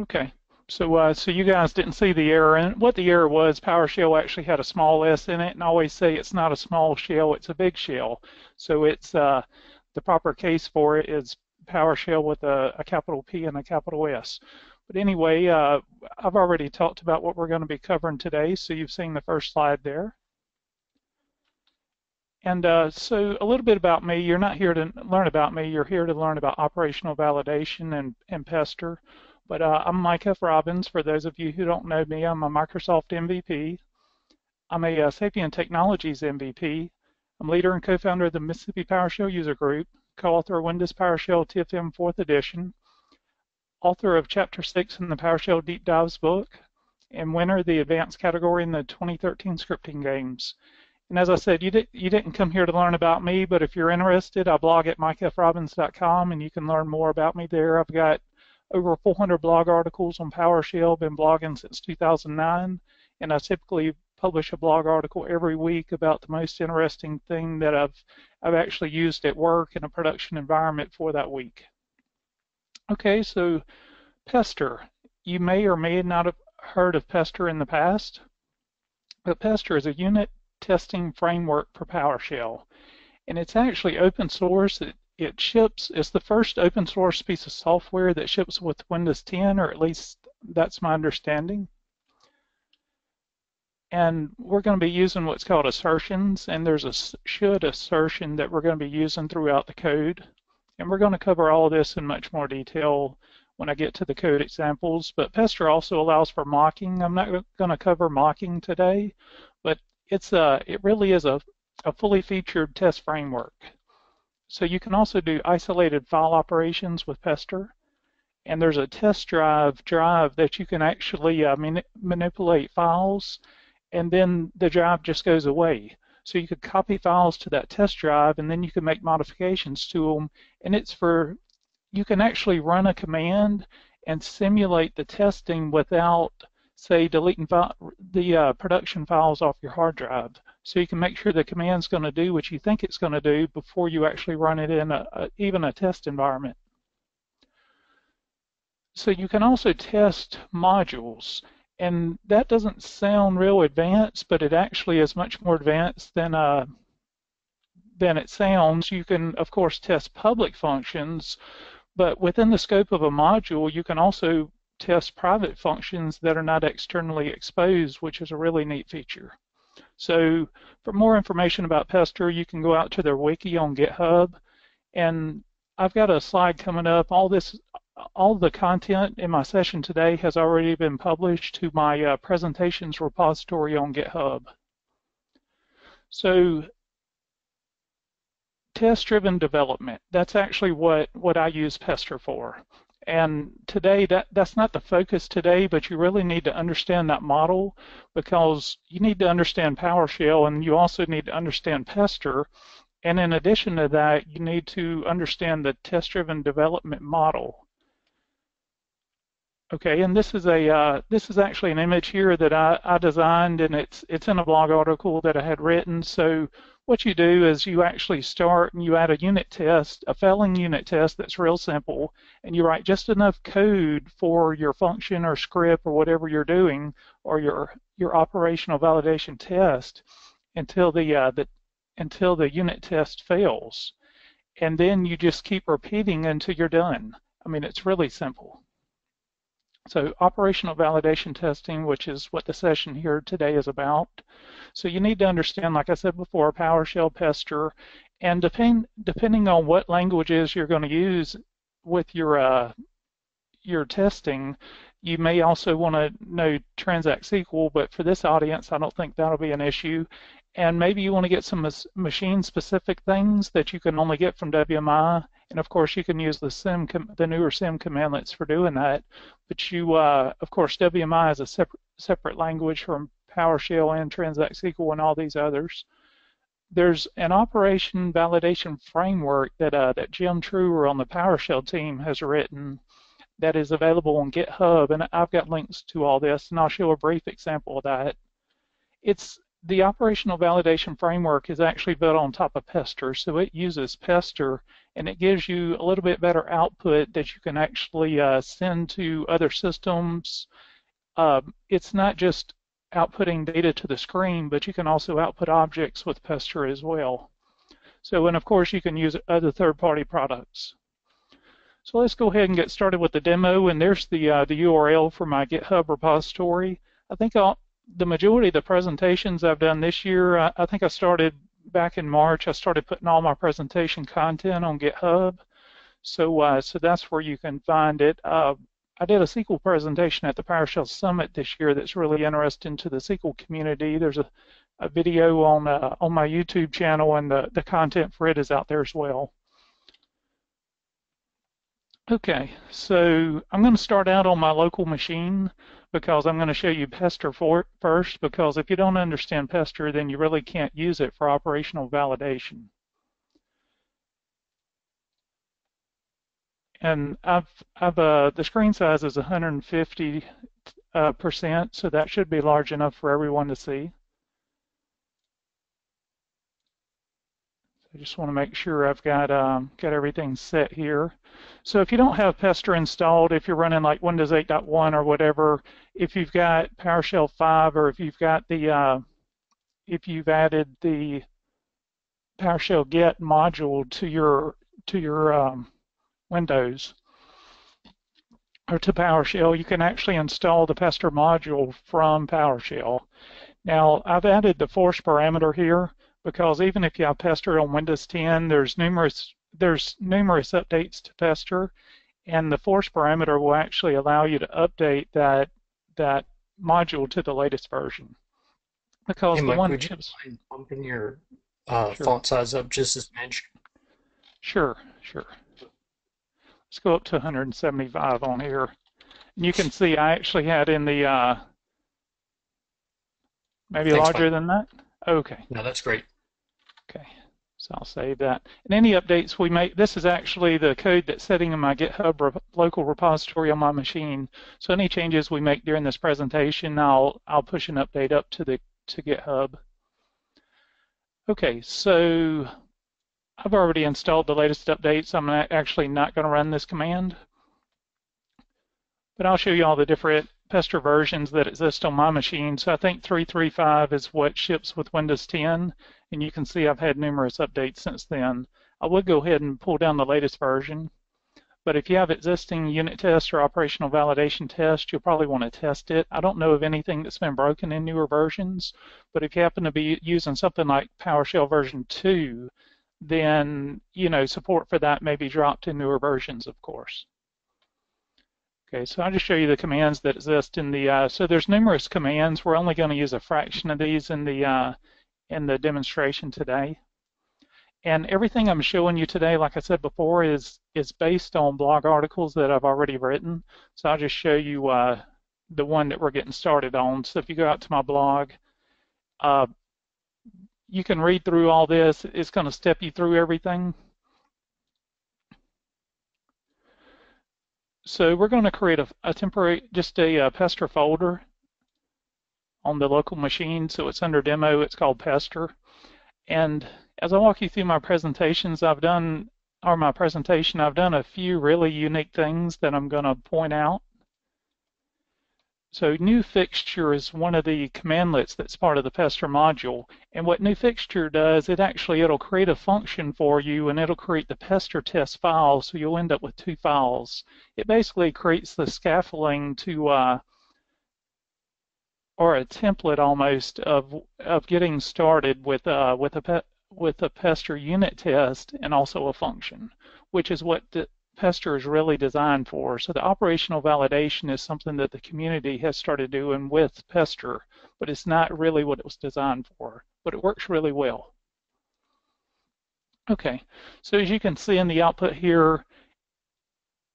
Okay. So, uh, so you guys didn't see the error, and what the error was, PowerShell actually had a small s in it, and I always say it's not a small shell, it's a big shell. So it's uh, the proper case for it is PowerShell with a, a capital P and a capital S. But anyway, uh, I've already talked about what we're going to be covering today, so you've seen the first slide there. And uh, so a little bit about me. You're not here to learn about me. You're here to learn about operational validation and, and Pester. But uh, I'm Mike. Robbins. For those of you who don't know me, I'm a Microsoft MVP. I'm a uh, SAPIEN Technologies MVP. I'm leader and co-founder of the Mississippi PowerShell User Group, co-author of Windows PowerShell TFM 4th edition, author of Chapter 6 in the PowerShell Deep Dives book, and winner of the Advanced category in the 2013 Scripting Games. And as I said, you, did, you didn't come here to learn about me, but if you're interested, I blog at mikefrobbins.com and you can learn more about me there. I've got over 400 blog articles on PowerShell, been blogging since 2009, and I typically publish a blog article every week about the most interesting thing that I've, I've actually used at work in a production environment for that week. Okay, so Pester. You may or may not have heard of Pester in the past, but Pester is a unit testing framework for PowerShell. And it's actually open source. It it ships, it's the first open source piece of software that ships with Windows 10, or at least that's my understanding. And we're going to be using what's called assertions, and there's a should assertion that we're going to be using throughout the code. And we're going to cover all of this in much more detail when I get to the code examples. But Pester also allows for mocking. I'm not going to cover mocking today, but it's a, it really is a, a fully featured test framework. So you can also do isolated file operations with Pester. And there's a test drive drive that you can actually uh, manipulate files, and then the drive just goes away. So you could copy files to that test drive, and then you can make modifications to them. And it's for, you can actually run a command and simulate the testing without, say, deleting the uh, production files off your hard drive so you can make sure the command's going to do what you think it's going to do before you actually run it in a, a, even a test environment. So you can also test modules, and that doesn't sound real advanced, but it actually is much more advanced than uh, than it sounds. You can, of course, test public functions, but within the scope of a module, you can also test private functions that are not externally exposed, which is a really neat feature. So for more information about Pester, you can go out to their wiki on GitHub. And I've got a slide coming up. All this, all the content in my session today has already been published to my uh, presentations repository on GitHub. So test-driven development, that's actually what, what I use Pester for. And today, that, that's not the focus today, but you really need to understand that model because you need to understand PowerShell and you also need to understand Pester. And in addition to that, you need to understand the test-driven development model. Okay, and this is a uh, this is actually an image here that I, I designed, and it's it's in a blog article that I had written. So what you do is you actually start and you add a unit test, a failing unit test that's real simple, and you write just enough code for your function or script or whatever you're doing or your your operational validation test until the uh, the until the unit test fails, and then you just keep repeating until you're done. I mean, it's really simple. So operational validation testing, which is what the session here today is about. So you need to understand, like I said before, PowerShell, Pester, and depend, depending on what languages you're going to use with your uh, your testing, you may also want to know Transact SQL, but for this audience, I don't think that'll be an issue. And maybe you want to get some machine-specific things that you can only get from WMI and of course, you can use the CIM, the newer CIM commandlets for doing that. But you, uh, of course, WMI is a separate separate language from PowerShell and Transact SQL and all these others. There's an operation validation framework that uh, that Jim Truher on the PowerShell team has written that is available on GitHub, and I've got links to all this, and I'll show a brief example of that. It's the operational validation framework is actually built on top of Pester, so it uses Pester and it gives you a little bit better output that you can actually uh, send to other systems. Uh, it's not just outputting data to the screen, but you can also output objects with Pester as well. So, and of course, you can use other third-party products. So let's go ahead and get started with the demo, and there's the, uh, the URL for my GitHub repository. I think I'll, the majority of the presentations I've done this year, I, I, think I started back in March. I started putting all my presentation content on GitHub. So, uh, so that's where you can find it. Uh, I did a SQL presentation at the PowerShell Summit this year that's really interesting to the SQL community. There's a, a video on uh, on my YouTube channel, and the, the content for it is out there as well. Okay, so I'm going to start out on my local machine because I'm going to show you Pester for first because if you don't understand Pester then you really can't use it for operational validation. And I've, I've uh, the screen size is 150 uh, percent, so that should be large enough for everyone to see. I just want to make sure I've got um, got everything set here. So if you don't have Pester installed, if you're running like Windows 8.1 or whatever, if you've got PowerShell 5 or if you've got the uh, if you've added the PowerShell Get module to your to your um, Windows or to PowerShell, you can actually install the Pester module from PowerShell. Now I've added the force parameter here because even if you have Pester on Windows 10, there's numerous there's numerous updates to Pester, and the force parameter will actually allow you to update that that module to the latest version. Because hey, the Mike, one would you mind bumping your uh, sure. font size up just as mentioned? Sure, sure. Let's go up to 175 on here. And you can see I actually had in the uh, maybe Thanks, larger Mike. than that. Okay. No, that's great. Okay, so I'll save that. And any updates we make, this is actually the code that's setting in my GitHub local repository on my machine. So any changes we make during this presentation, I'll I'll push an update up to the to GitHub. Okay, so I've already installed the latest updates. I'm actually not going to run this command, but I'll show you all the different Pester versions that exist on my machine. So I think 3.3.5 is what ships with Windows 10, and you can see I've had numerous updates since then. I would go ahead and pull down the latest version, but if you have existing unit tests or operational validation tests, you'll probably want to test it. I don't know of anything that's been broken in newer versions, but if you happen to be using something like PowerShell version 2, then you know support for that may be dropped in newer versions, of course. Okay, so I'll just show you the commands that exist in the, uh, so there's numerous commands. We're only going to use a fraction of these in the, uh, in the demonstration today. And everything I'm showing you today, like I said before, is, is based on blog articles that I've already written. So I'll just show you uh, the one that we're getting started on. So if you go out to my blog, uh, you can read through all this. It's going to step you through everything. So we're going to create a, a temporary, just a, a, uh, Pester folder on the local machine. So it's under demo, it's called Pester. And as I walk you through my presentations, I've done, or my presentation, I've done a few really unique things that I'm going to point out. So new fixture is one of the commandlets that's part of the Pester module. And what new fixture does, it actually, it'll create a function for you and it'll create the Pester test file. So you'll end up with two files. It basically creates the scaffolding to, uh, or a template almost of, of getting started with, uh, with a, with a Pester unit test and also a function, which is what the, Pester is really designed for. So the operational validation is something that the community has started doing with Pester, but it's not really what it was designed for, but it works really well. Okay, so as you can see in the output here,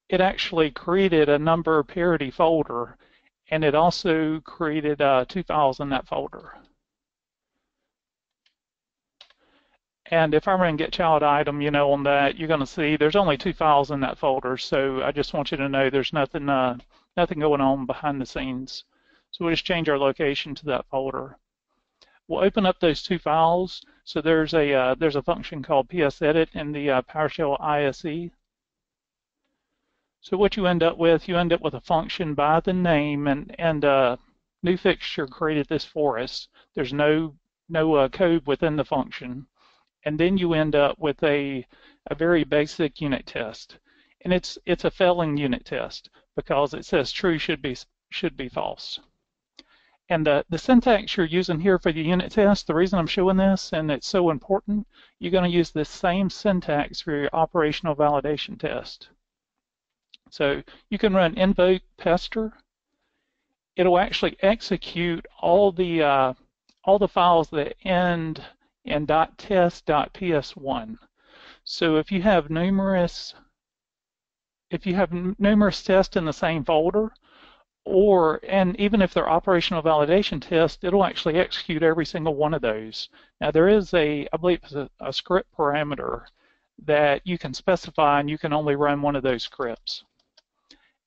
it actually created a number parity folder, and it also created uh, two files in that folder. And if I run get child item, you know, on that, you're going to see there's only two files in that folder. So I just want you to know there's nothing, uh, nothing going on behind the scenes. So we'll just change our location to that folder. we'll open up those two files. So there's a uh, there's a function called psedit in the uh, PowerShell ISE. So what you end up with, you end up with a function by the name, and and uh, new fixture created this for us. There's no no uh, code within the function, and then you end up with a a very basic unit test, and it's it's a failing unit test because it says true should be should be false. And the, the syntax you're using here for the unit test, the reason I'm showing this and it's so important, you're going to use the same syntax for your operational validation test. So you can run invoke pester. It'll actually execute all the uh, all the files that end in .test.ps1. So if you have numerous if you have numerous tests in the same folder, or and even if they're operational validation tests, it'll actually execute every single one of those. Now there is a, I believe a, a script parameter that you can specify and you can only run one of those scripts.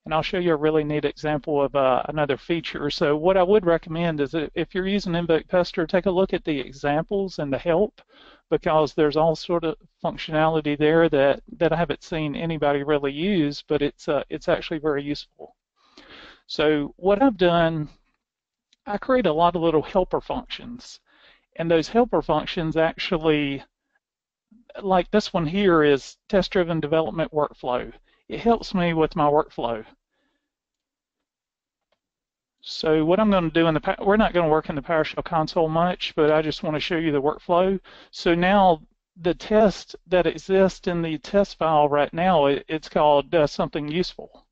And I'll show you a really neat example of uh, another feature. So what I would recommend is if you're using Invoke Pester, take a look at the examples and the help because there's all sort of functionality there that, that I haven't seen anybody really use, but it's, uh, it's actually very useful. So what I've done, I create a lot of little helper functions. And those helper functions actually, like this one here is test-driven development workflow. It helps me with my workflow. So what I'm going to do in the, we're not going to work in the PowerShell console much, but I just want to show you the workflow. So now the test that exists in the test file right now, it's called uh, something useful.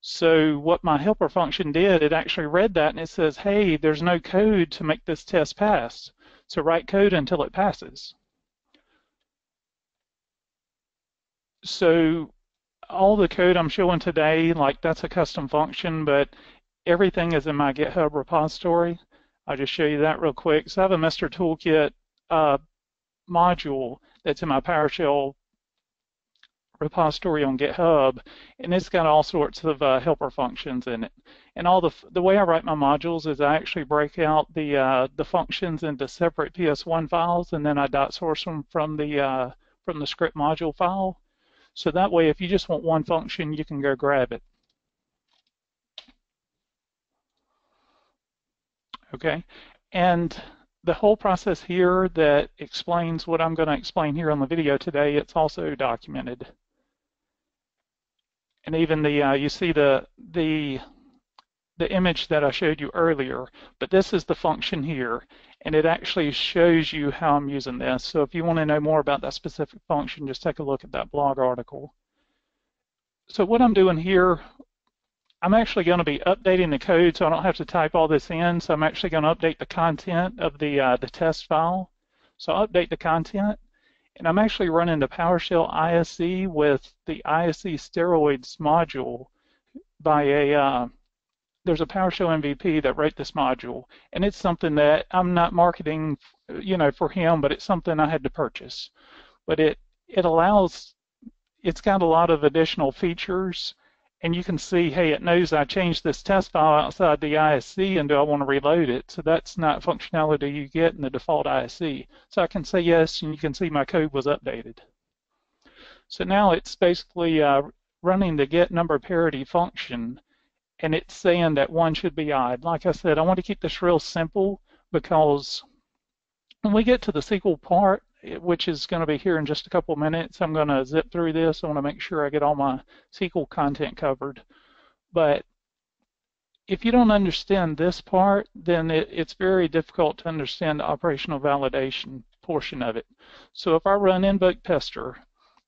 So what my helper function did, it actually read that and it says, hey, there's no code to make this test pass. So write code until it passes. So all the code I'm showing today, like that's a custom function, but everything is in my GitHub repository. I'll just show you that real quick. So I have a Mr. Toolkit uh, module that's in my PowerShell repository on GitHub, and it's got all sorts of uh, helper functions in it. And all the the way I write my modules is I actually break out the uh, the functions into separate PS1 files, and then I dot source them from the uh, from the script module file. So that way, if you just want one function, you can go grab it. Okay, and the whole process here that explains what I'm going to explain here on the video today, it's also documented and even the uh, you see the the the image that I showed you earlier, but this is the function here, and it actually shows you how I'm using this. So if you want to know more about that specific function, just take a look at that blog article. So what I'm doing here, I'm actually going to be updating the code so I don't have to type all this in. So I'm actually going to update the content of the, uh, the test file. So I'll update the content. And I'm actually running the PowerShell ISE with the ISE steroids module by a, uh, there's a PowerShell MVP that wrote this module. And it's something that I'm not marketing, you know, for him, but it's something I had to purchase. But it, it allows, it's got a lot of additional features and you can see, hey, it knows I changed this test file outside the ISE and do I want to reload it? So that's not functionality you get in the default ISE. So I can say yes, and you can see my code was updated. So now it's basically uh, running the get number parity function, and it's saying that one should be odd. Like I said, I want to keep this real simple because when we get to the SQL part, which is going to be here in just a couple minutes. I'm going to zip through this. I want to make sure I get all my SQL content covered. But if you don't understand this part, then it, it's very difficult to understand the operational validation portion of it. So if I run invoke pester,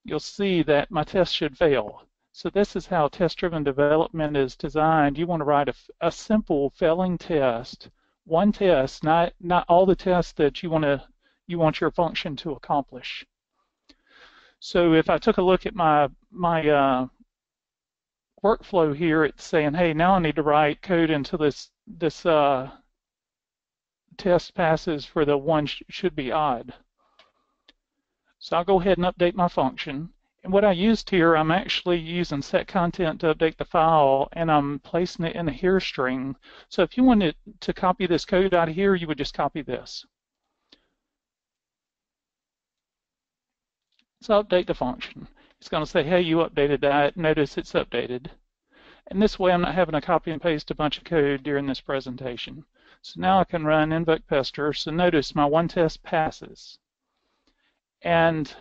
you'll see that my test should fail. So this is how test-driven development is designed. You want to write a, a simple failing test, one test, not not all the tests that you want to you want your function to accomplish. So if I took a look at my my uh, workflow here, it's saying, hey, now I need to write code into this this uh, test passes for the one sh should be odd. So I'll go ahead and update my function. And what I used here, I'm actually using set content to update the file, and I'm placing it in a here string. So if you wanted to copy this code out of here, you would just copy this. So update the function. It's going to say, hey, you updated that. Notice it's updated. And this way I'm not having to copy and paste a bunch of code during this presentation. So now I can run invoke pester. So notice my one test passes. And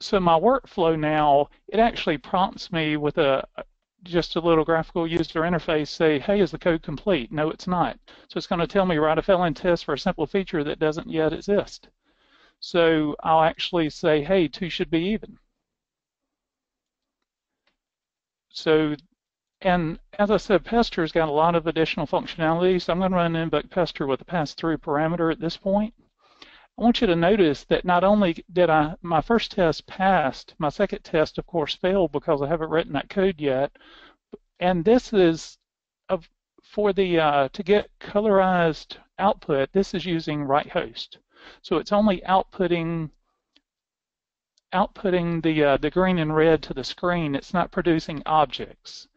so my workflow now, it actually prompts me with a just a little graphical user interface say, hey, is the code complete? No, it's not. So it's going to tell me write a failing test for a simple feature that doesn't yet exist. So I'll actually say, hey, two should be even. So, and as I said, Pester's got a lot of additional functionality, so I'm going to run invoke Pester with a pass-through parameter at this point. I want you to notice that not only did I, my first test passed, my second test, of course, failed because I haven't written that code yet. And this is, of, for the, uh, to get colorized output, this is using write host. So it's only outputting outputting the uh, the green and red to the screen. It's not producing objects.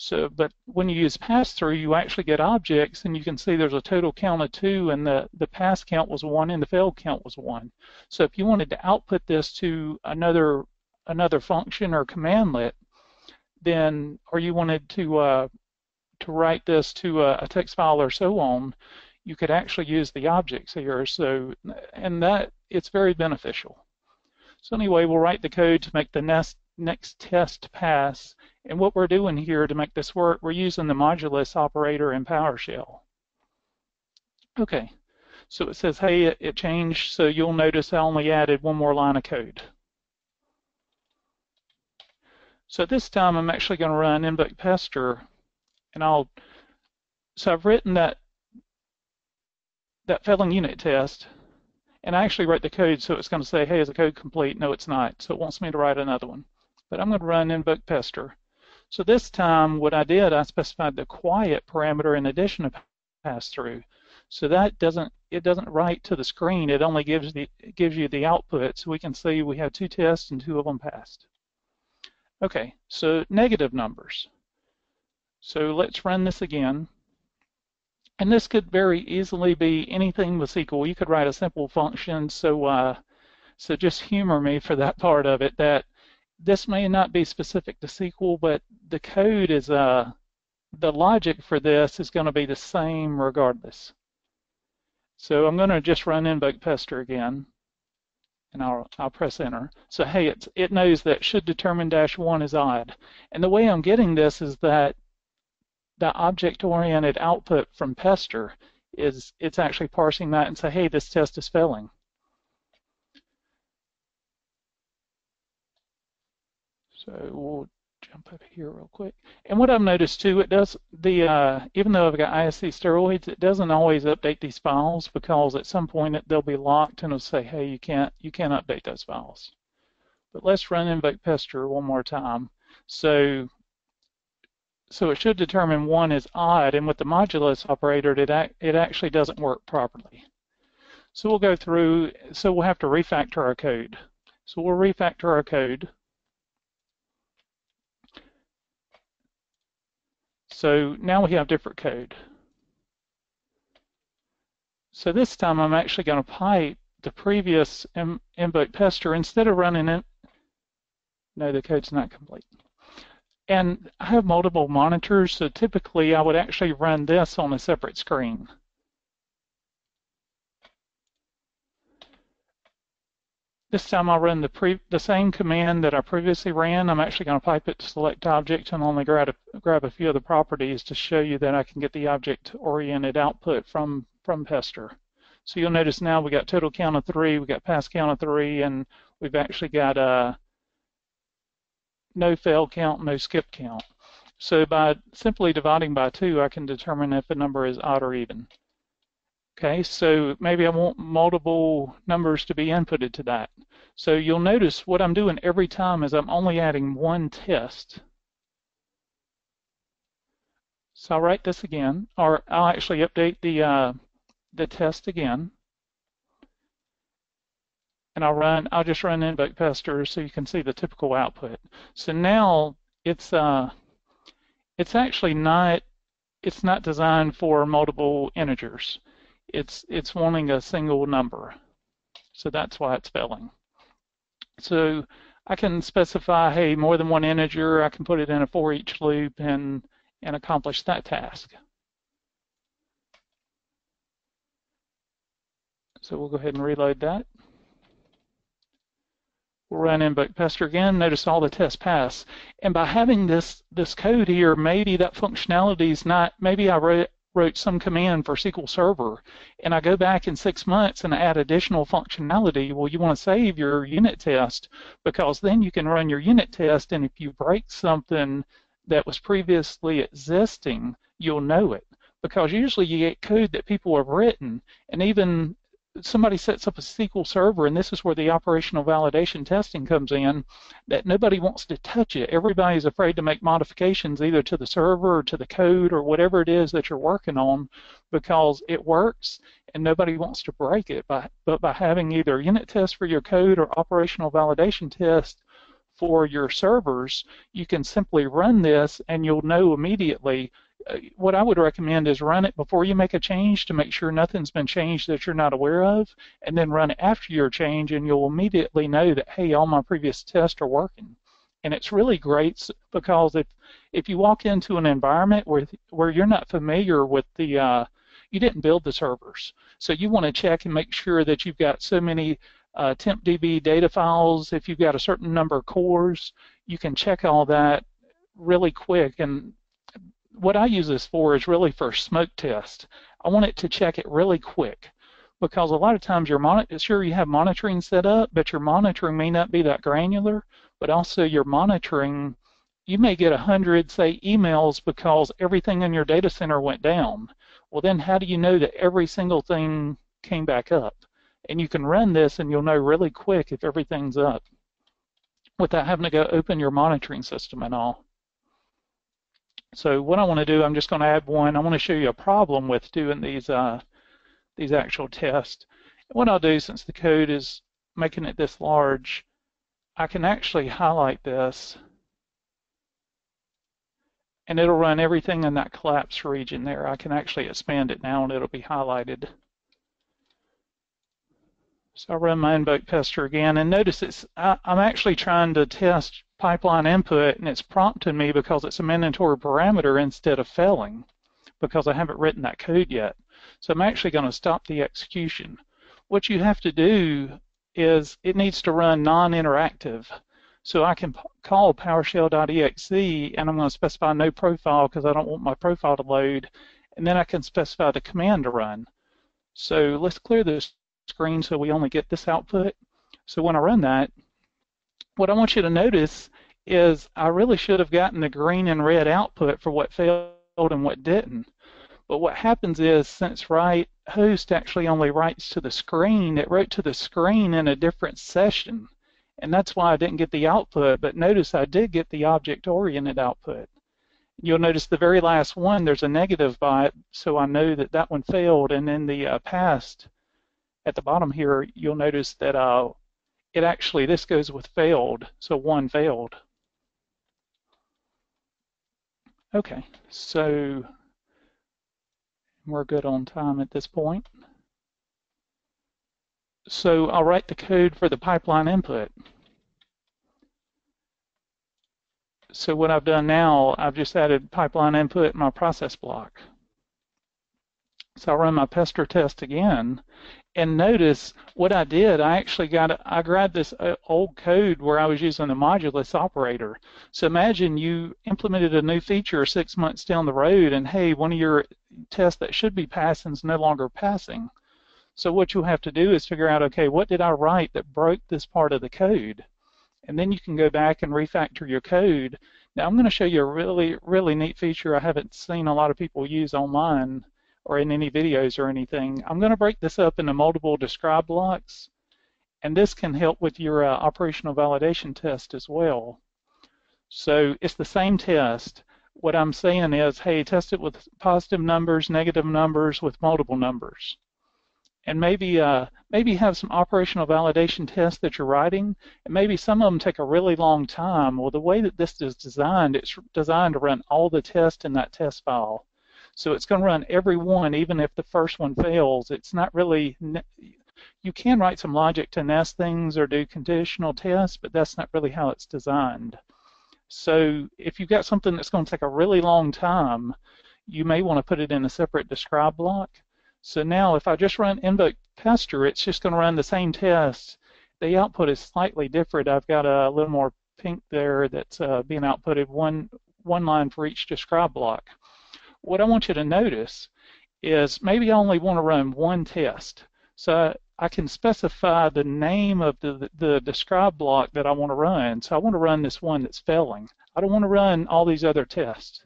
So, but when you use pass-through, you actually get objects, and you can see there's a total count of two, and the the pass count was one, and the fail count was one. So, if you wanted to output this to another another function or commandlet, then, or you wanted to uh, to write this to a, a text file or so on, you could actually use the objects here. So, and that it's very beneficial. So anyway, we'll write the code to make the next next test pass. And what we're doing here to make this work, we're using the modulus operator in PowerShell. Okay, so it says, hey, it, it changed. So you'll notice I only added one more line of code. So this time I'm actually going to run invoke pester, and I'll. So I've written that that failing unit test, and I actually wrote the code so it's going to say, hey, is the code complete? No, it's not. So it wants me to write another one. But I'm going to run invoke pester. So this time what I did, I specified the quiet parameter in addition to pass through. So that doesn't it doesn't write to the screen. It only gives the gives you the output. So we can see we have two tests and two of them passed. Okay, so negative numbers. So let's run this again. And this could very easily be anything with SQL. You could write a simple function. So, uh, so just humor me for that part of it. That this may not be specific to SQL, but the code is uh, the logic for this is going to be the same regardless. So I'm going to just run invoke pester again, and I'll I'll press enter. So hey, it's it knows that should determine dash one is odd, and the way I'm getting this is that the object-oriented output from Pester is it's actually parsing that and say, hey, this test is failing. So we'll jump up here real quick. And what I've noticed too, it does the uh, even though I've got ISE steroids, it doesn't always update these files because at some point it, they'll be locked and it'll say, hey, you can't you can't update those files. But let's run invoke pester one more time. So so it should determine one is odd, and with the modulus operator, it, it actually doesn't work properly. So we'll go through, so we'll have to refactor our code. So we'll refactor our code. So now we have different code. So this time I'm actually going to pipe the previous invoke pester instead of running it. No, the code's not complete. And I have multiple monitors, so typically I would actually run this on a separate screen. This time I'll run the, the same command that I previously ran. I'm actually going to pipe it to select object and only grab a, grab a few of the properties to show you that I can get the object-oriented output from, from Pester. So you'll notice now we got total count of three, we got pass count of three, and we've actually got a uh, no fail count, no skip count. So by simply dividing by 2, I can determine if a number is odd or even. Okay, so maybe I want multiple numbers to be inputted to that. So you'll notice what I'm doing every time is I'm only adding one test. So I'll write this again, or I'll actually update the, uh, the test again. and I'll run, I'll just run invoke pester so you can see the typical output. So now it's uh, it's actually not, it's not designed for multiple integers. It's it's wanting a single number. So that's why it's failing. So I can specify, hey, more than one integer, I can put it in a for each loop and, and accomplish that task. So we'll go ahead and reload that. We'll run invoke pester again. Notice all the tests pass. And by having this this code here, maybe that functionality is not, maybe I wrote, wrote some command for SQL Server, and I go back in six months and I add additional functionality, well, you want to save your unit test because then you can run your unit test, and if you break something that was previously existing, you'll know it. Because usually you get code that people have written, and even somebody sets up a SQL server, and this is where the operational validation testing comes in, that nobody wants to touch it. Everybody's afraid to make modifications either to the server or to the code or whatever it is that you're working on because it works and nobody wants to break it. By, but by having either unit tests for your code or operational validation tests for your servers, you can simply run this and you'll know immediately what I would recommend is run it before you make a change to make sure nothing's been changed that you're not aware of, and then run it after your change, and you'll immediately know that hey, all my previous tests are working. And it's really great because if if you walk into an environment where where you're not familiar with the uh, you didn't build the servers, so you want to check and make sure that you've got so many uh, TempDB data files. If you've got a certain number of cores, you can check all that really quick and what I use this for is really for smoke test. I want it to check it really quick because a lot of times you're sure you have monitoring set up, but your monitoring may not be that granular, but also your monitoring, you may get a hundred, say, emails because everything in your data center went down. Well, then how do you know that every single thing came back up? And you can run this and you'll know really quick if everything's up without having to go open your monitoring system and all. So what I want to do, I'm just going to add one. I want to show you a problem with doing these uh, these actual tests. What I'll do, since the code is making it this large, I can actually highlight this and it'll run everything in that collapse region there. I can actually expand it now and it'll be highlighted. So I'll run my invoke pester again and notice it's I, I'm actually trying to test pipeline input and it's prompting me because it's a mandatory parameter instead of failing because I haven't written that code yet. So I'm actually going to stop the execution. What you have to do is it needs to run non-interactive. So I can call PowerShell.exe and I'm going to specify no profile because I don't want my profile to load and then I can specify the command to run. So let's clear this screen so we only get this output. So when I run that, what I want you to notice is I really should have gotten the green and red output for what failed and what didn't. But what happens is since write host actually only writes to the screen, it wrote to the screen in a different session. And that's why I didn't get the output, but notice I did get the object-oriented output. You'll notice the very last one, there's a negative by it, so I know that that one failed. And in the uh, past, at the bottom here, you'll notice that uh, it actually, this goes with failed, so one failed. Okay, so we're good on time at this point. So I'll write the code for the pipeline input. So what I've done now, I've just added pipeline input in my process block. So I'll run my pester test again, and notice what I did, I actually got, I grabbed this uh, old code where I was using the modulus operator. So imagine you implemented a new feature six months down the road and hey, one of your tests that should be passing is no longer passing. So what you'll have to do is figure out, okay, what did I write that broke this part of the code? And then you can go back and refactor your code. Now I'm going to show you a really, really neat feature I haven't seen a lot of people use online or in any videos or anything. I'm going to break this up into multiple describe blocks, and this can help with your uh, operational validation test as well. So it's the same test. What I'm saying is, hey, test it with positive numbers, negative numbers, with multiple numbers. and maybe uh, maybe have some operational validation tests that you're writing, and maybe some of them take a really long time. Well, the way that this is designed, it's designed to run all the tests in that test file. So it's going to run every one, even if the first one fails. It's not really, you can write some logic to nest things or do conditional tests, but that's not really how it's designed. So if you've got something that's going to take a really long time, you may want to put it in a separate describe block. So now if I just run invoke pester, it's just going to run the same test. The output is slightly different. I've got a little more pink there that's uh, being outputted one, one line for each describe block. What I want you to notice is maybe I only want to run one test. So I can specify the name of the, the describe block that I want to run. So I want to run this one that's failing. I don't want to run all these other tests.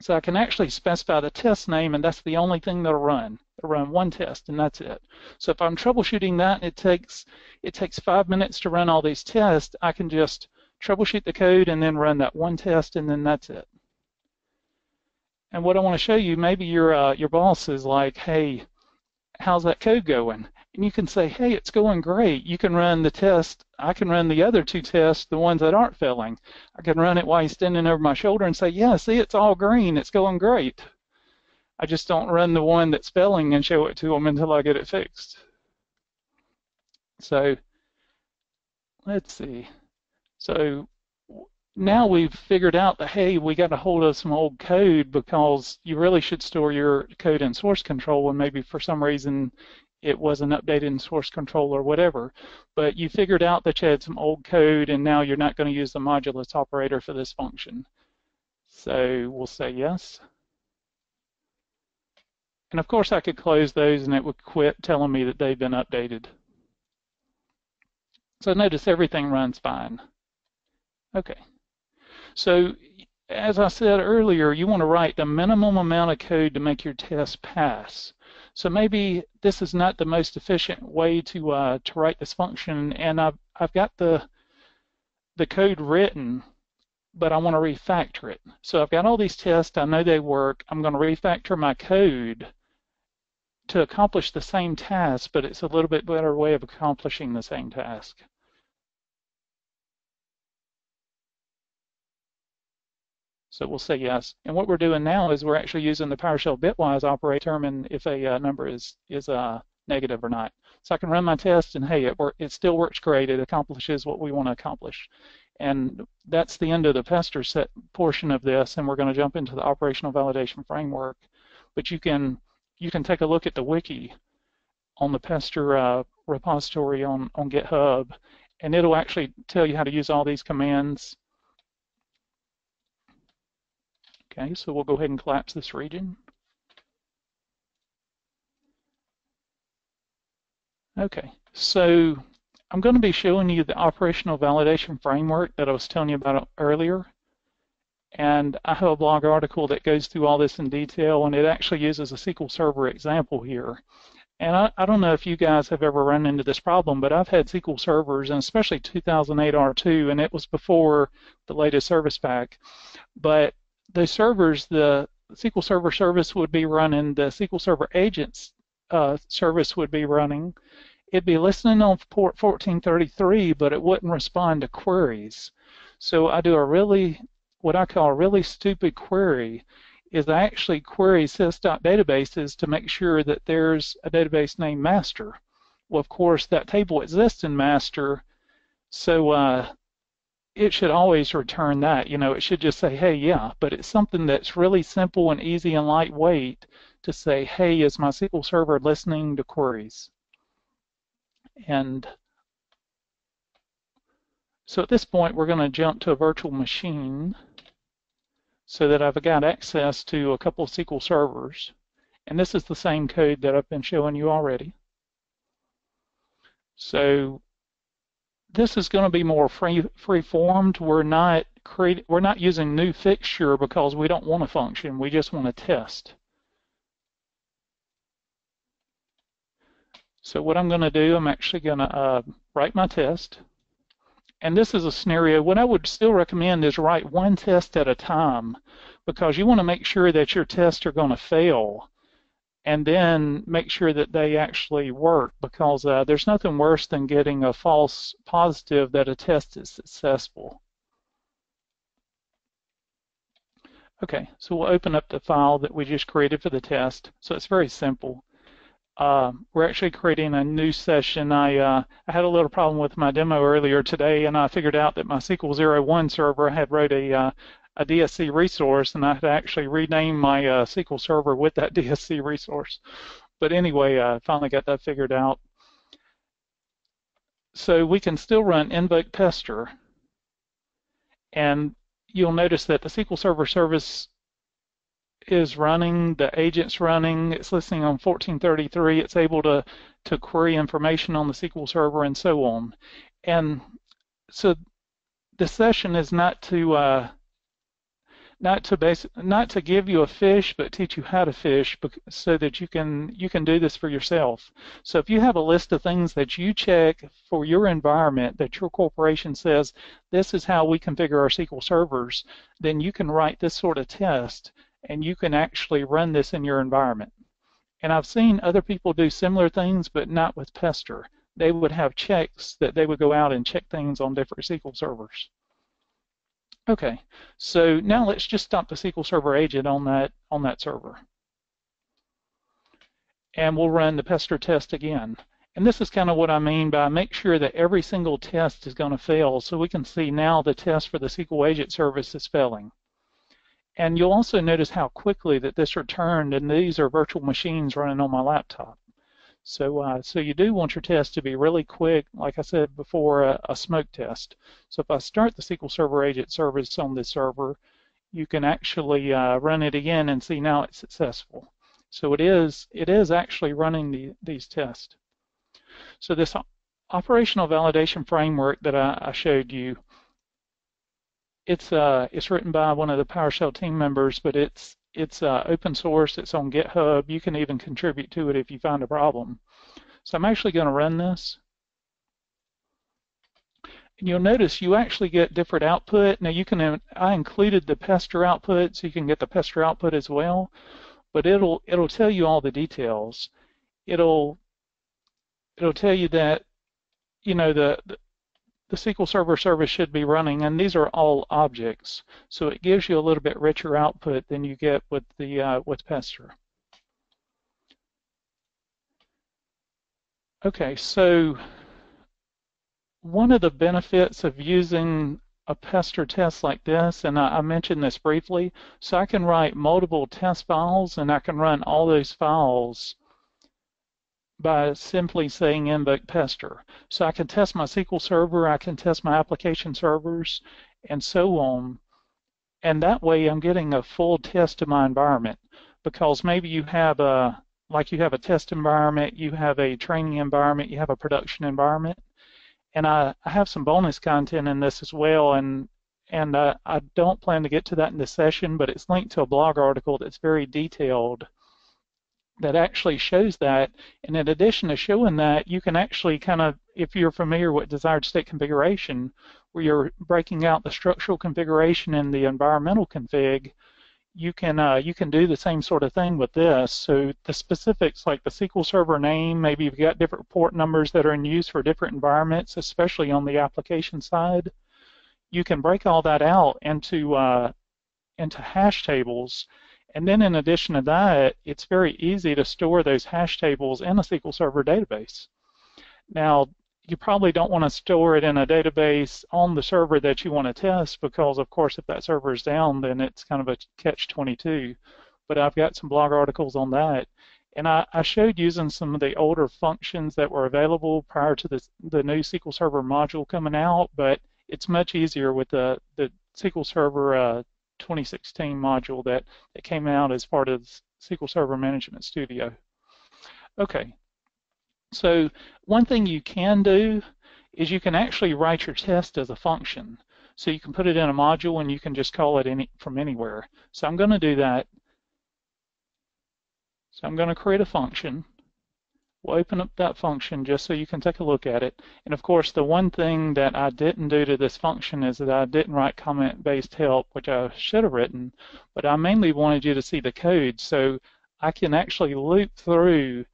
So I can actually specify the test name, and that's the only thing that'll run. It'll run one test, and that's it. So if I'm troubleshooting that, and it takes it takes five minutes to run all these tests. I can just troubleshoot the code and then run that one test, and then that's it. And what I want to show you, maybe your uh, your boss is like, hey, how's that code going? And you can say, hey, it's going great. You can run the test. I can run the other two tests, the ones that aren't failing. I can run it while he's standing over my shoulder and say, yeah, see, it's all green. It's going great. I just don't run the one that's failing and show it to him until I get it fixed. So let's see. So now we've figured out that hey, we got a hold of some old code because you really should store your code in source control and maybe for some reason it wasn't updated in source control or whatever. But you figured out that you had some old code and now you're not going to use the modulus operator for this function. So we'll say yes. And of course I could close those and it would quit telling me that they've been updated. So notice everything runs fine. Okay. So as I said earlier, you want to write the minimum amount of code to make your test pass. So maybe this is not the most efficient way to uh, to write this function, and I've I've got the the code written, but I want to refactor it. So I've got all these tests. I know they work. I'm going to refactor my code to accomplish the same task, but it's a little bit better way of accomplishing the same task. So we'll say yes. And what we're doing now is we're actually using the PowerShell bitwise operator to determine if a uh, number is is uh, negative or not. So I can run my test and hey, it, it still works great. It accomplishes what we want to accomplish. And that's the end of the pester set portion of this, and we're going to jump into the operational validation framework. But you can you can take a look at the wiki on the pester uh, repository on, on GitHub, and it'll actually tell you how to use all these commands Okay, so we'll go ahead and collapse this region. Okay, so I'm going to be showing you the operational validation framework that I was telling you about earlier. And I have a blog article that goes through all this in detail, and it actually uses a SQL Server example here. And I, I, don't know if you guys have ever run into this problem, but I've had SQL servers, and especially 2008 R2, and it was before the latest service pack. But the servers, the SQL Server service would be running, the SQL Server agents uh, service would be running. It'd be listening on port 1433, but it wouldn't respond to queries. So I do a really, what I call a really stupid query, is I actually query sys.databases to make sure that there's a database named master. Well, of course, that table exists in master, so uh, it should always return that. You know, it should just say, hey, yeah, but it's something that's really simple and easy and lightweight to say, hey, is my SQL Server listening to queries? And so at this point, we're going to jump to a virtual machine so that I've got access to a couple of SQL servers. And this is the same code that I've been showing you already. So this is going to be more free free formed. We're not create we're not using new fixture because we don't want a function. We just want to test. So what I'm going to do, I'm actually going to uh, write my test. And this is a scenario. What I would still recommend is write one test at a time because you want to make sure that your tests are going to fail and then make sure that they actually work because uh, there's nothing worse than getting a false positive that a test is successful. Okay, so we'll open up the file that we just created for the test. So it's very simple. Uh, we're actually creating a new session. I, uh, I had a little problem with my demo earlier today, and I figured out that my SQL 01 server had wrote a, uh, a DSC resource, and I had actually renamed my uh, SQL server with that DSC resource. But anyway, I finally got that figured out. So we can still run invoke pester, and you'll notice that the SQL Server service is running, the agent's running, it's listening on 1433, it's able to, to query information on the SQL Server and so on. And so the session is not to uh, not to base, not to give you a fish, but teach you how to fish, so that you can you can do this for yourself. So if you have a list of things that you check for your environment that your corporation says this is how we configure our SQL servers, then you can write this sort of test, and you can actually run this in your environment. And I've seen other people do similar things, but not with Pester. They would have checks that they would go out and check things on different SQL servers. Okay, so now let's just stop the SQL Server agent on that on that server. And we'll run the pester test again. And this is kind of what I mean by make sure that every single test is going to fail so we can see now the test for the SQL agent service is failing. And you'll also notice how quickly that this returned, and these are virtual machines running on my laptop. So, uh, so you do want your test to be really quick, like I said before, a, a, smoke test. So if I start the SQL Server agent service on this server, you can actually uh, run it again and see now it's successful. So it is, it is actually running the, these tests. So this operational validation framework that I, I showed you, it's uh, it's written by one of the PowerShell team members, but it's it's uh, open source. It's on GitHub. You can even contribute to it if you find a problem. So I'm actually going to run this. And you'll notice you actually get different output. Now you can, I included the pester output, so you can get the pester output as well. But it'll it'll tell you all the details. It'll it'll tell you that you know the, the the SQL Server service should be running, and these are all objects. So it gives you a little bit richer output than you get with the uh, with Pester. Okay, so one of the benefits of using a pester test like this, and I, I, mentioned this briefly, so I can write multiple test files and I can run all those files by simply saying invoke pester. So I can test my SQL server, I can test my application servers, and so on. And that way I'm getting a full test of my environment because maybe you have a, like you have a test environment, you have a training environment, you have a production environment. And I, I have some bonus content in this as well, and and uh, I don't plan to get to that in this session, but it's linked to a blog article that's very detailed that actually shows that. And in addition to showing that, you can actually kind of, if you're familiar with desired state configuration, where you're breaking out the structural configuration and the environmental config, you can uh, you can do the same sort of thing with this. So the specifics like the SQL Server name, maybe you've got different port numbers that are in use for different environments, especially on the application side. You can break all that out into uh, into hash tables and then in addition to that, it's very easy to store those hash tables in a SQL Server database. Now, you probably don't want to store it in a database on the server that you want to test because, of course, if that server is down, then it's kind of a catch-22. But I've got some blog articles on that. And I, I, showed using some of the older functions that were available prior to the, the new SQL Server module coming out, but it's much easier with the, the SQL Server uh, 2016 module that, that came out as part of SQL Server Management Studio. Okay, so one thing you can do is you can actually write your test as a function. So you can put it in a module and you can just call it any, from anywhere. So I'm going to do that. So I'm going to create a function. We'll open up that function just so you can take a look at it. And of course, the one thing that I didn't do to this function is that I didn't write comment-based help, which I should have written, but I mainly wanted you to see the code. So I can actually loop through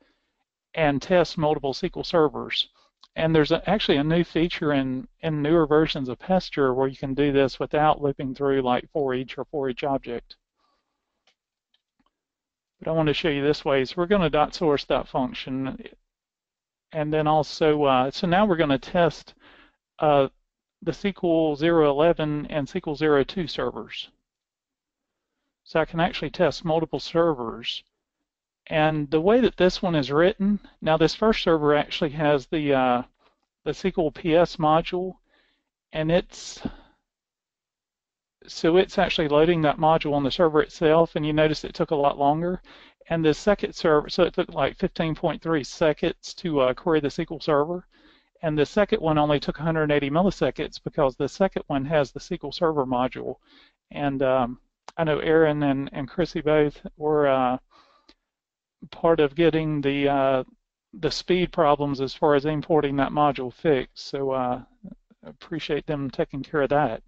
and test multiple SQL servers. And there's a, actually a new feature in, in newer versions of Pester where you can do this without looping through like for each or for each object. But I want to show you this way. So we're going to dot source that function. And then also, uh, so now we're going to test uh, the SQL 011 and SQL 02 servers. So I can actually test multiple servers. And the way that this one is written, now this first server actually has the uh, the SQL PS module, and it's so it's actually loading that module on the server itself, and you notice it took a lot longer. And the second server, so it took like 15.3 seconds to uh, query the SQL server, and the second one only took 180 milliseconds because the second one has the SQL Server module. And um, I know Aaron and, and Chrissy both were uh, part of getting the uh, the speed problems as far as importing that module fixed. So uh, appreciate them taking care of that.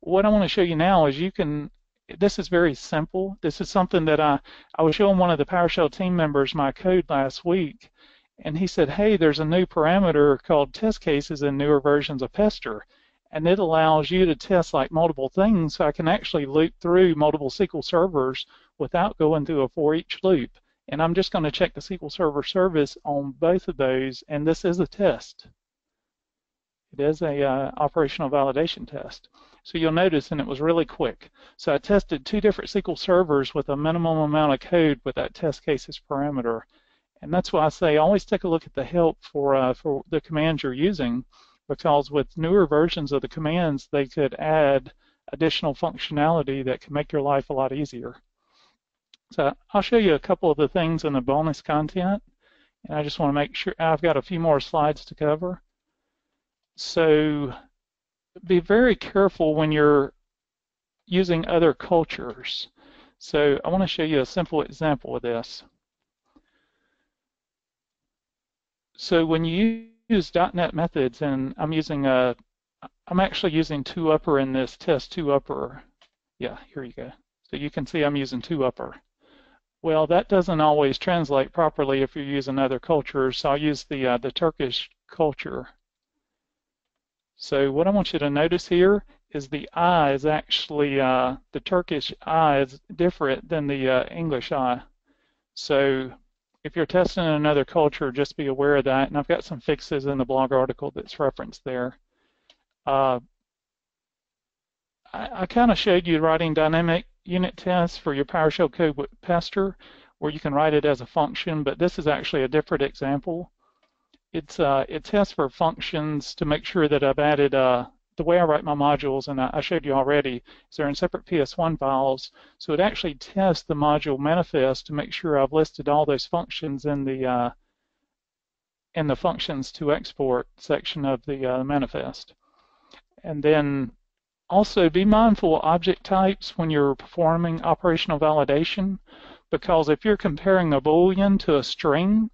What I want to show you now is you can, this is very simple. This is something that I, I was showing one of the PowerShell team members my code last week, and he said, hey, there's a new parameter called test cases in newer versions of Pester, and it allows you to test like multiple things, so I can actually loop through multiple SQL servers without going through a for each loop. And I'm just going to check the SQL Server service on both of those, and this is a test. It is a uh, operational validation test. So you'll notice, and it was really quick. So I tested two different SQL servers with a minimum amount of code with that test cases parameter. And that's why I say always take a look at the help for, uh, for the commands you're using, because with newer versions of the commands, they could add additional functionality that can make your life a lot easier. So I'll show you a couple of the things in the bonus content. And I just want to make sure I've got a few more slides to cover. So be very careful when you're using other cultures. So I want to show you a simple example of this. So when you use .NET methods, and I'm using a, I'm actually using ToUpper in this test ToUpper. Yeah, here you go. So you can see I'm using ToUpper. Well, that doesn't always translate properly if you're using other cultures. So I'll use the uh, the Turkish culture so what I want you to notice here is the I is actually, uh, the Turkish I is different than the uh, English I. So if you're testing in another culture, just be aware of that. And I've got some fixes in the blog article that's referenced there. Uh, I, I kind of showed you writing dynamic unit tests for your PowerShell code with Pester, where you can write it as a function, but this is actually a different example it's uh, it tests for functions to make sure that I've added uh, the way I write my modules, and I showed you already, is they're in separate PS1 files. So it actually tests the module manifest to make sure I've listed all those functions in the uh, in the functions to export section of the uh, manifest. And then also be mindful of object types when you're performing operational validation, because if you're comparing a boolean to a string,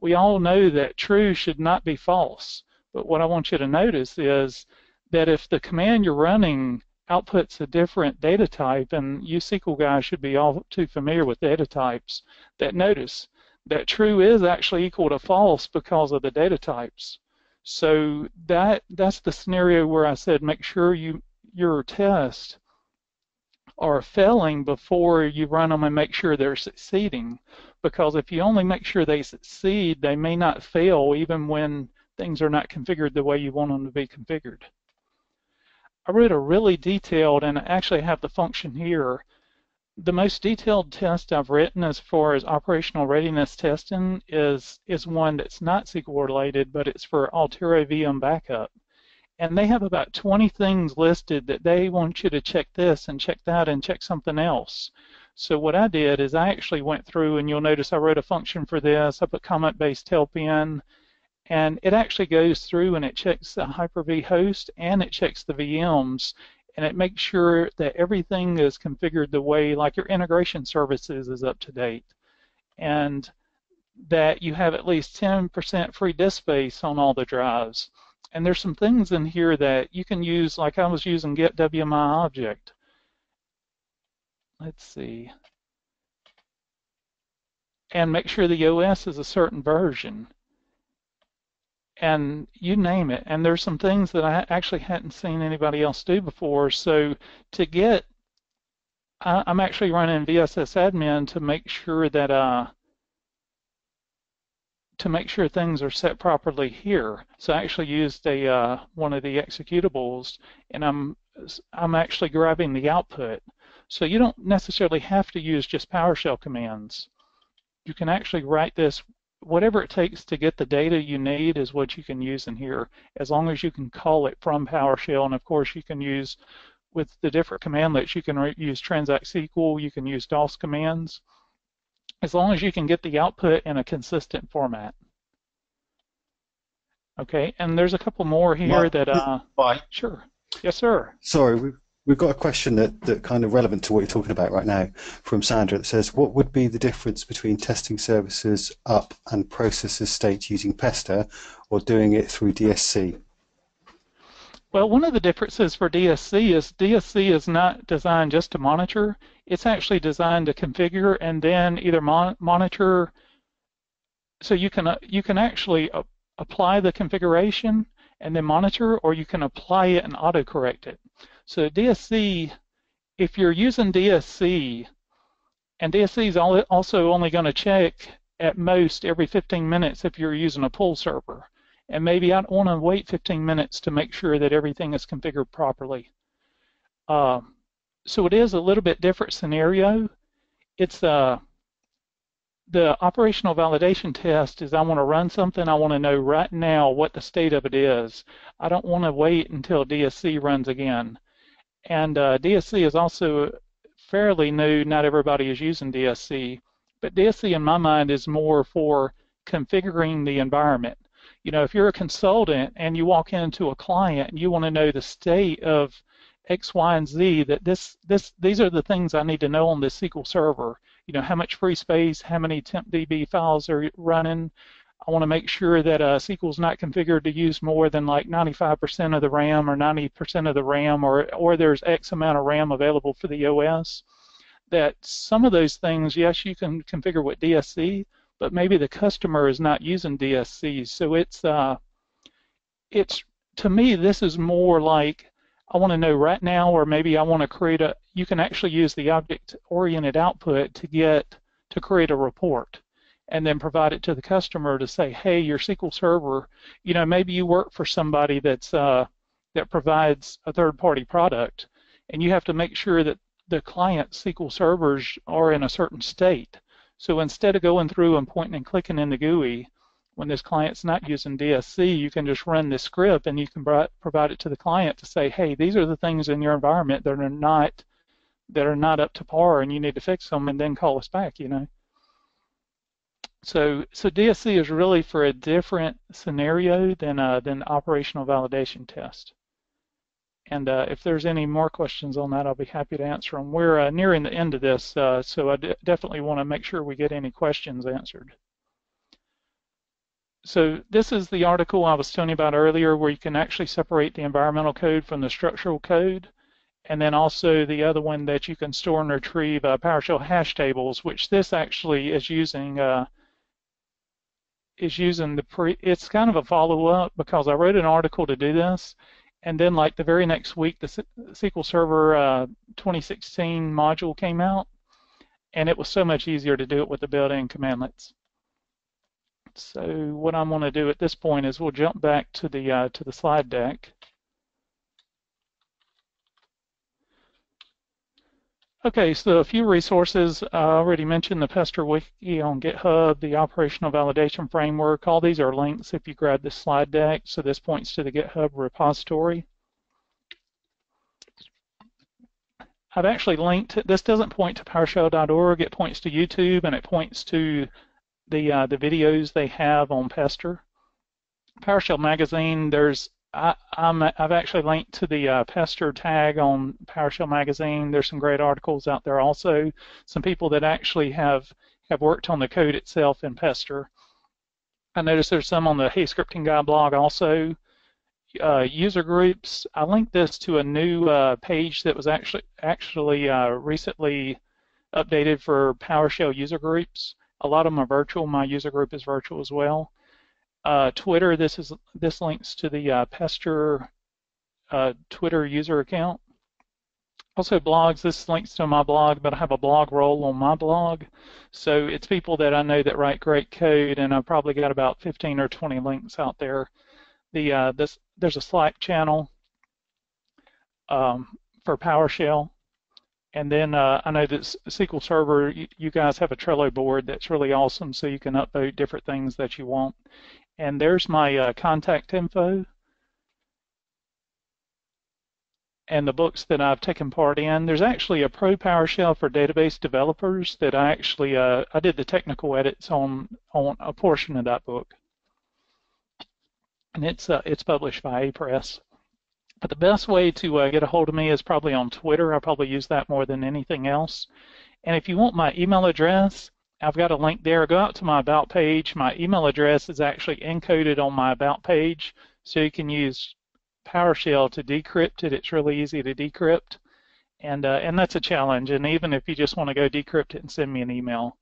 we all know that true should not be false. But what I want you to notice is that if the command you're running outputs a different data type, and you SQL guys should be all too familiar with data types, that notice that true is actually equal to false because of the data types. So that that's the scenario where I said make sure you your test are failing before you run them and make sure they're succeeding because if you only make sure they succeed, they may not fail even when things are not configured the way you want them to be configured. I wrote a really detailed, and I actually have the function here, the most detailed test I've written as far as operational readiness testing is, is one that's not SQL related, but it's for Altaro VM backup. And they have about 20 things listed that they want you to check this and check that and check something else. So what I did is I actually went through and you'll notice I wrote a function for this. I put comment-based help in and it actually goes through and it checks the Hyper-V host and it checks the VMs and it makes sure that everything is configured the way like your integration services is up to date and that you have at least 10% free disk space on all the drives. And there's some things in here that you can use like I was using get WMI object let's see. and make sure the OS is a certain version. And you name it. And there's some things that I actually hadn't seen anybody else do before. So to get, I, am actually running VSS admin to make sure that uh, to make sure things are set properly here. So I actually used a uh, one of the executables, and I'm I'm actually grabbing the output. So you don't necessarily have to use just PowerShell commands. You can actually write this, whatever it takes to get the data you need is what you can use in here, as long as you can call it from PowerShell. And of course, you can use, with the different commandlets, you can use transact SQL, you can use DOS commands as long as you can get the output in a consistent format. Okay, and there's a couple more here that. Uh, Bye. Sure. Yes, sir. Sorry, we've, we've got a question that, that kind of relevant to what you're talking about right now from Sandra that says, what would be the difference between testing services up and processes state using Pester or doing it through DSC? Well, one of the differences for DSC is DSC is not designed just to monitor. It's actually designed to configure and then either mon monitor. So you can uh, you can actually uh, apply the configuration and then monitor, or you can apply it and autocorrect it. So DSC, if you're using DSC, and DSC is also only going to check at most every 15 minutes if you're using a pull server and maybe I don't want to wait 15 minutes to make sure that everything is configured properly. Uh, so it is a little bit different scenario. It's uh, the operational validation test is I want to run something, I want to know right now what the state of it is. I don't want to wait until DSC runs again. And uh, DSC is also fairly new, not everybody is using DSC, but DSC in my mind is more for configuring the environment you know, if you're a consultant and you walk into a client and you want to know the state of X, Y, and Z, that this, this, these are the things I need to know on this SQL server. You know, how much free space, how many tempDB files are running. I want to make sure that uh, SQL is not configured to use more than like 95% of the RAM or 90% of the RAM, or or there's X amount of RAM available for the OS. That some of those things, yes, you can configure with DSC, but maybe the customer is not using DSCs. So it's uh, it's to me this is more like I want to know right now, or maybe I want to create a. You can actually use the object-oriented output to get to create a report, and then provide it to the customer to say, hey, your SQL Server, you know, maybe you work for somebody that's uh, that provides a third-party product, and you have to make sure that the client SQL servers are in a certain state. So instead of going through and pointing and clicking in the GUI, when this client's not using DSC, you can just run this script and you can provide it to the client to say, hey, these are the things in your environment that are not that are not up to par and you need to fix them and then call us back, you know. So, so DSC is really for a different scenario than uh, than operational validation test. And uh, if there's any more questions on that, I'll be happy to answer them. We're uh, nearing the end of this, uh, so I definitely want to make sure we get any questions answered. So this is the article I was telling you about earlier where you can actually separate the environmental code from the structural code. And then also the other one that you can store and retrieve uh, PowerShell hash tables, which this actually is using uh, is using the pre. It's kind of a follow-up because I wrote an article to do this, and then like the very next week, the SQL Server uh, 2016 module came out, and it was so much easier to do it with the built-in commandlets. So what I'm going to do at this point is we'll jump back to the uh, to the slide deck. Okay, so a few resources. I already mentioned the Pester Wiki on GitHub, the Operational Validation Framework. All these are links if you grab the slide deck. So this points to the GitHub repository. I've actually linked, this doesn't point to PowerShell.org, it points to YouTube and it points to the, uh, the videos they have on Pester. PowerShell Magazine, there's I, am I've actually linked to the uh, Pester tag on PowerShell Magazine. There's some great articles out there. Also, some people that actually have have worked on the code itself in Pester. I noticed there's some on the Hey Scripting Guy blog also. Uh, user groups. I linked this to a new uh, page that was actually actually uh, recently updated for PowerShell user groups. A lot of them are virtual. My user group is virtual as well. Uh, Twitter, this is this links to the uh, Pester uh, Twitter user account. Also blogs, this links to my blog, but I have a blog roll on my blog. So it's people that I know that write great code, and I've probably got about 15 or 20 links out there. The uh, this There's a Slack channel um, for PowerShell. And then uh, I know that SQL Server, you, you, guys have a Trello board that's really awesome, so you can upload different things that you want. And there's my uh, contact info. and the books that I've taken part in. There's actually a Pro PowerShell for database developers that I actually uh, I did the technical edits on on a portion of that book, and it's uh, it's published by Apress. But the best way to uh, get a hold of me is probably on Twitter. I probably use that more than anything else. And if you want my email address, I've got a link there. Go out to my About page. My email address is actually encoded on my About page, so you can use PowerShell to decrypt it. It's really easy to decrypt, and uh, and that's a challenge. And even if you just want to go decrypt it and send me an email.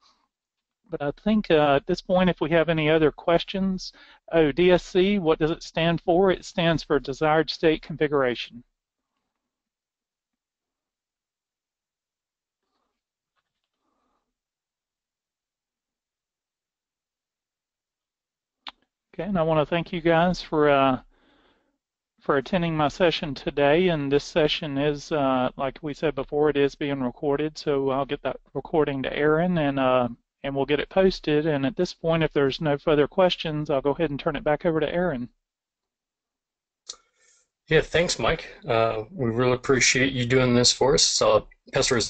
But I think uh, at this point, if we have any other questions, oh, DSC, what does it stand for? It stands for Desired State Configuration. Okay, and I want to thank you guys for uh, for attending my session today. And this session is, uh, like we said before, it is being recorded. So I'll get that recording to Aaron and uh, and we'll get it posted. And at this point, if there's no further questions, I'll go ahead and turn it back over to Aaron. Yeah, thanks, Mike. Uh, we really appreciate you doing this for us. Uh, Pester is